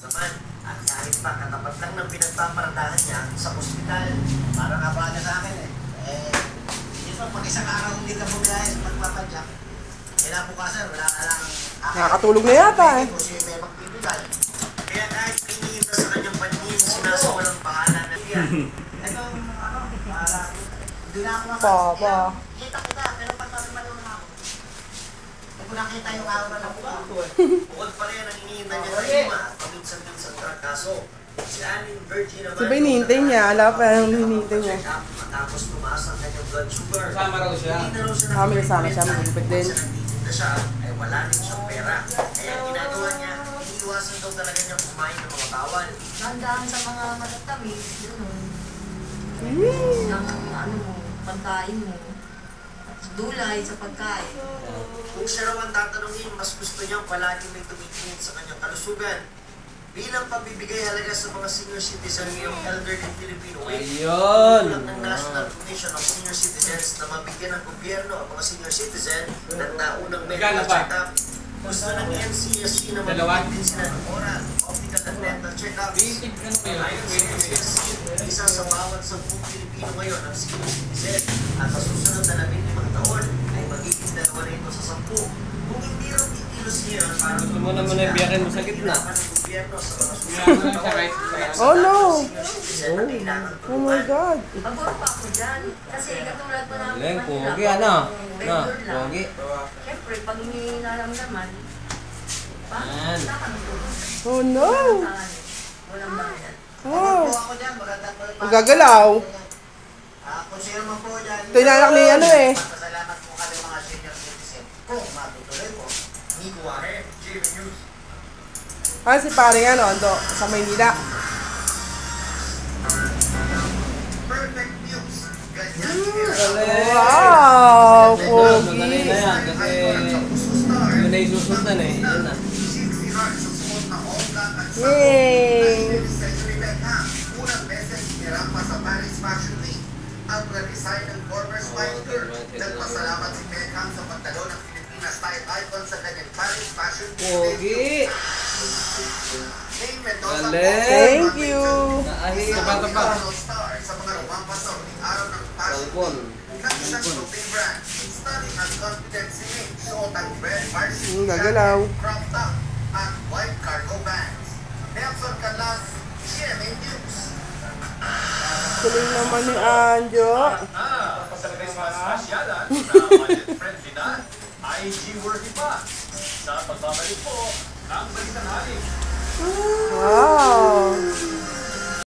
Naman, at kahit pa katapat lang ng pinagpaparadahan niya sa ospital. Parang abala sa akin eh. Eh, yun pa, pag isang araw hindi ka bumiyahe sa pagpapadyak, kinabukasan, wala ka lang Nakakatulog na yata eh. Kung siya may magbibigay. Kaya kahit pinihita sa kanyang paningin, sinasawalang pangalan na niya. Ito, ano, para, hindi na ako Papa. Kaya, Kita kita, pero pag marunong ako. Ko nakita yung aura ng buka. Bukod pa rin ang iniinda niya sa ima at paminsan-minsan trangkaso. Si Anin Ba hinihintay niya? Ala pa yung hinihintay niya. Matapos tumaas ang kanyang blood sugar. Kasama raw siya. Na Kami kasama siya, magugupit din. Kasi nagtitinda siya, ay wala rin siyang pera. Kaya ginagawa niya, iniiwasan daw talaga niya kumain ng mga bawal. Tandaan sa mga matatamis. Yee. Ng ano mo, pagkain mo. At dulay sa pagkain. Kung siya raw ang tatanungin, mas gusto niyang palagi may tumitingin sa kanyang kalusugan. Bilang pabibigay halaga sa mga senior citizen ngayong Elderly Filipino Week. Ayun. Tulad ng National Commission of Senior Citizens na mabigyan ng gobyerno ang mga senior citizen ng naunang medical check-up. Gusto ng NCSC na mabigyan din sila ng oral, optical and dental check-ups. Ano? Ayon sa NCSC, isa sa bawat sampung Pilipino ngayon ang senior citizen at sa susunod na labing limang taon ay magiging dalawa na ito sa sampu. Kung hindi raw titilos niya para Gusto mo naman na ibiyakin mo sa gitna. Ano. Oh no! Kailangan Oh my God! Pabor pa ako dyan. Kasi katulad pa namin Manila, pogi ano? kung No, vendor lang. pogi. Siyempre, pag inilalamdaman, pa, Yan. Oh no! Oh! po ako dyan, maganda po. Ang gagalaw. Ah, kung sino man po dyan. Ito yung anak ni ano eh. Pasalamat po kami mga senior citizen. Kung matutuloy po, Nico Ware, JB News. Ah, si paring ano, ando, sa Maynila. Perfect News. Ganyan. Wow! Pogi. kasi yun na isusundan eh. Yun na. Yay! Unang beses nirampa sa Paris Fashion Week ang redesign ng former Spiker. Nagpasalamat si Beckham sa pagtalo ng Pilipinas style icon sa kanyang Paris Fashion Week. Pogi. Thank you! Ang red varsity Hmm, gagalaw. crop top, at white cargo pants. Nelson Canlas, GMA News. Galing naman ni Anjo. Ah, sa Christmas pasyalan na budget-friendly na, IG worthy pa. Sa pagbabalik po, ang balitang 와우.